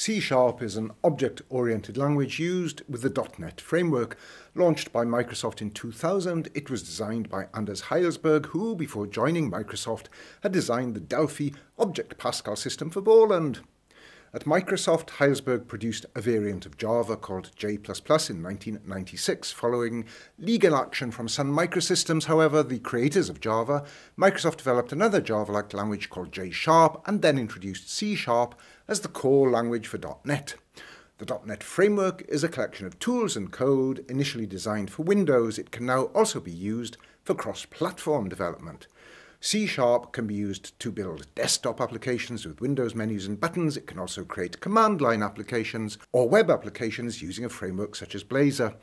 C Sharp is an object oriented language used with the .NET framework. Launched by Microsoft in 2000, it was designed by Anders Hejlsberg, who, before joining Microsoft, had designed the Delphi Object Pascal system for Borland. At Microsoft, Hejlsberg produced a variant of Java called J++ in 1996. Following legal action from Sun Microsystems, however, the creators of Java, Microsoft developed another Java-like language called J Sharp and then introduced C Sharp as the core language for .NET. The .NET framework is a collection of tools and code initially designed for Windows. It can now also be used for cross-platform development. C Sharp can be used to build desktop applications with Windows menus and buttons. It can also create command line applications or web applications using a framework such as Blazor.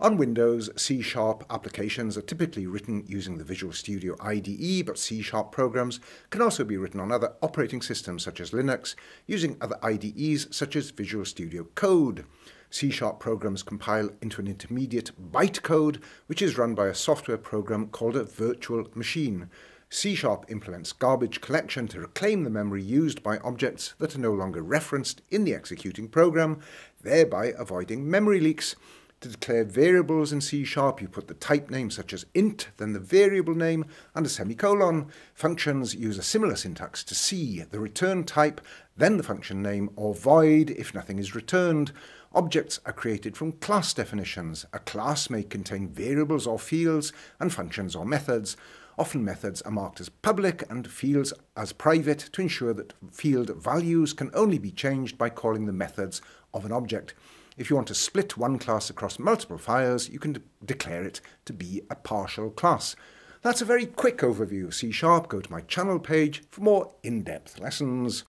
On Windows, C Sharp applications are typically written using the Visual Studio IDE, but C Sharp programs can also be written on other operating systems such as Linux, using other IDEs such as Visual Studio Code. C Sharp programs compile into an intermediate bytecode, which is run by a software program called a virtual machine. C Sharp implements garbage collection to reclaim the memory used by objects that are no longer referenced in the executing program, thereby avoiding memory leaks. To declare variables in C Sharp, you put the type name such as int, then the variable name, and a semicolon. Functions use a similar syntax to C, the return type, then the function name, or void if nothing is returned. Objects are created from class definitions. A class may contain variables or fields, and functions or methods. Often methods are marked as public and fields as private to ensure that field values can only be changed by calling the methods of an object. If you want to split one class across multiple files, you can de declare it to be a partial class. That's a very quick overview of C Sharp. Go to my channel page for more in-depth lessons.